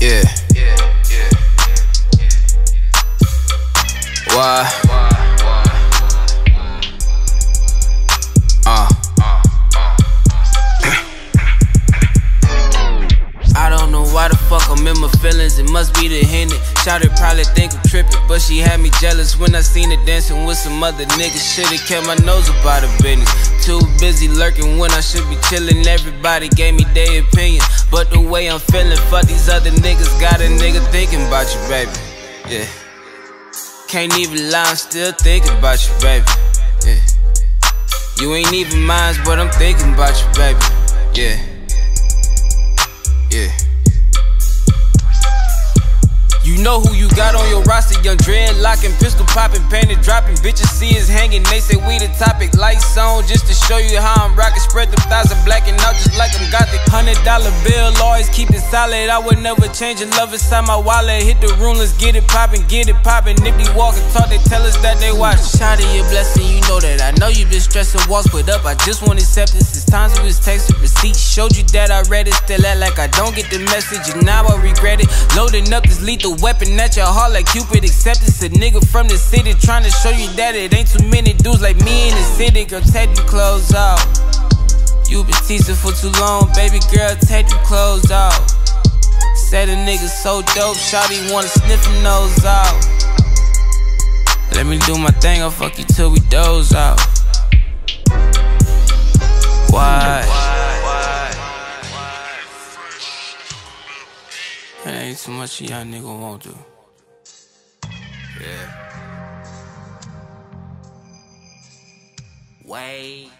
Yeah. Why? It must be the Henny. Shouted probably think I'm tripping, but she had me jealous when I seen her dancing with some other niggas. Should've kept my nose about her business. Too busy lurking when I should be chilling. Everybody gave me their opinion, but the way I'm feeling, fuck these other niggas. Got a nigga thinking about you, baby. Yeah. Can't even lie, I'm still thinking about you, baby. Yeah. You ain't even mine, but I'm thinking about you, baby. Yeah. Yeah. Know who you got on your roster, young dreadlocking, pistol popping, panty dropping. Bitches see us hanging, they say we the topic. Lights on just to show you how I'm rocking. Spread the thighs and blacking out just like I'm gothic. Hundred dollar bill, always keep it solid. I would never change a love inside my wallet. Hit the room, let's get it poppin', get it poppin'. If they walk and talk, they tell us that they watch. Shot of your blessing, you know that. I know you been stressing, walls put up. I just want acceptance. It's times it was text receipts. Showed you that I read it, still act like I don't get the message. And now I regret it. Loading up this lethal weapon at your heart like Cupid. Acceptance, a nigga from the city trying to show you that it ain't too many dudes like me in the city. Girl, take them clothes off. You been teasing for too long, baby girl, take them clothes off. Said a nigga so dope, shawty wanna sniff him nose out. Let me do my thing, I'll fuck you till we doze out. Why? It ain't too much a young nigga won't do. Yeah. Wait.